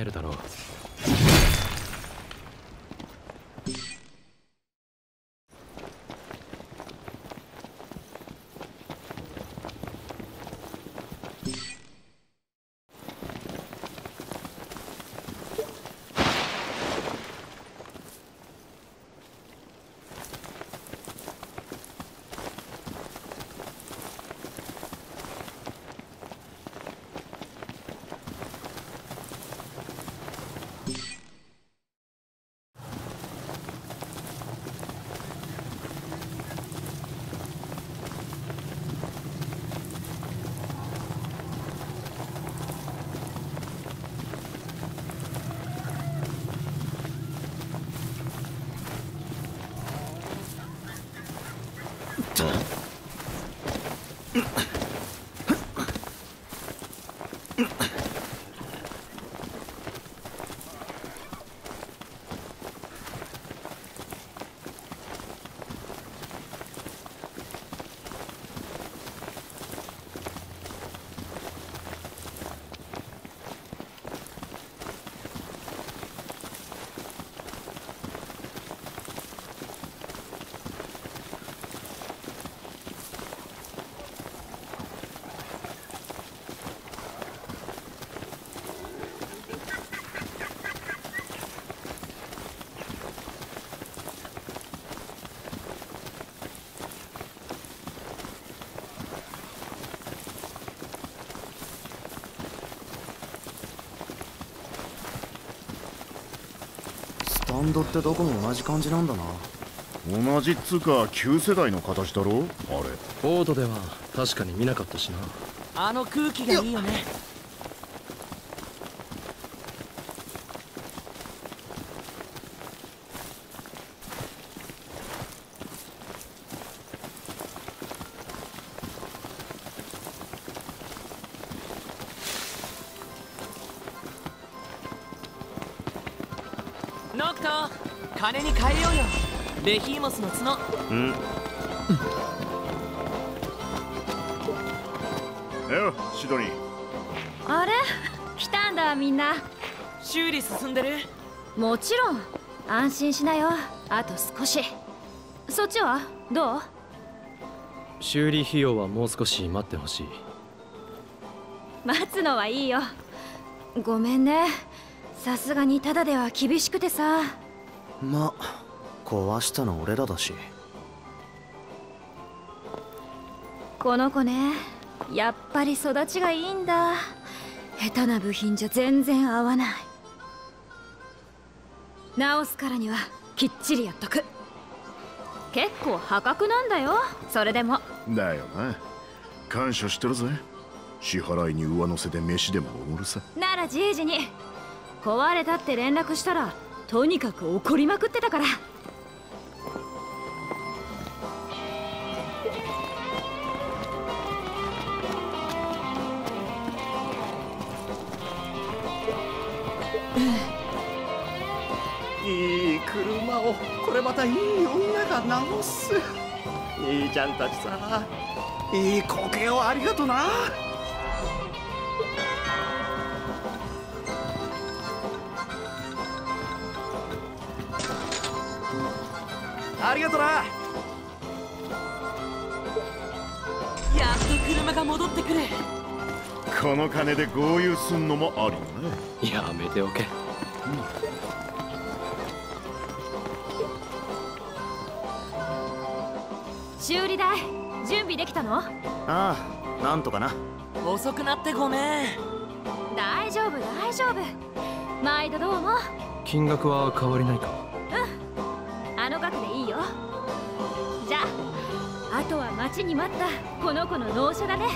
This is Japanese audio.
えるだろう。スタンドってどこも同じ感じなんだな。同じっつうか旧世代の形だろ？あれ。ボートでは確かに見なかったしな。あの空気がいいよねノクト金に変えようよ。ベヒーモスの角。うん。よシドニー。あれ？来たんだみんな。修理進んでる？もちろん。安心しなよ。あと少し。そっちは？どう？修理費用はもう少し待ってほしい。待つのはいいよ。ごめんねさすがにただでは厳しくてさ。ま壊したの俺らだし。この子ねやっぱり育ちがいいんだ。下手な部品じゃ全然合わない。直すからにはきっちりやっとく。結構破格なんだよそれでも。だよな。感謝してるぜ。支払いに上乗せで飯でもおごるさ。ならじいじに壊れたって連絡したらとにかく怒りまくってたから。いい車をこれまたいい女が直す。兄ちゃんたちさいい光景をありがとな。ありがとな。やっと車が戻ってくる。この金で豪遊すんのもありよね。やめておけ。修理代準備できたの？ああなんとかな。遅くなってごめん。大丈夫大丈夫。毎度どうも。金額は変わりないか。あの額あとは待ちに待ったこの子の納車だね。